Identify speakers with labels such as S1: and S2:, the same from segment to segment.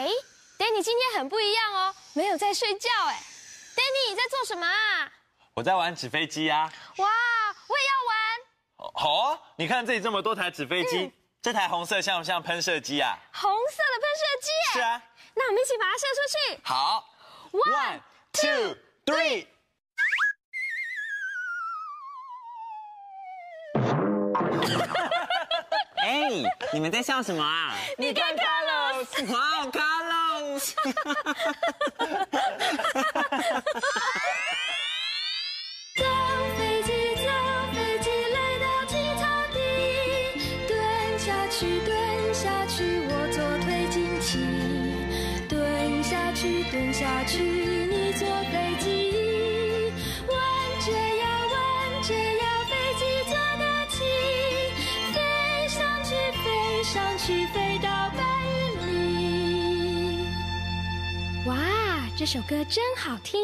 S1: 哎，Danny 今天很不一样哦，没有在睡觉哎。Danny 你在做什么啊？
S2: 我在玩纸飞机呀。
S1: 哇，我也要
S2: 玩。好啊，你看这里这么多台纸飞机，这台红色像不像喷射机啊？
S1: 红色的喷射机。
S2: 是啊。
S1: 那我们一起把它射出去。
S2: 好。One, two, three.
S3: 哎，你们在笑什么啊？
S1: 你看 Carlos，
S3: 哇，Carlos！
S4: 坐飞机，坐飞机，来到青草地，蹲下去，蹲下去，我做推进器，蹲下去，蹲下去，你坐飞机，弯着腰，弯着腰，飞机坐得起，飞上去，飞上去，飞到
S1: 这首歌真好听，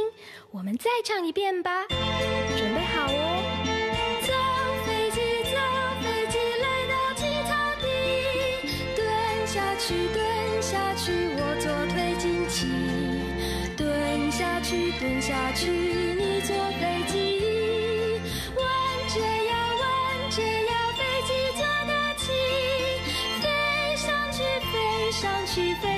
S1: 我们再唱一遍吧。准备好哦。
S4: 坐飞机，坐飞机，来到青草地，蹲下去，蹲下去，我左腿进器，蹲下去，蹲下去，你坐飞机，弯着腰，弯着腰，飞机坐得起，飞上去，飞上去，飞。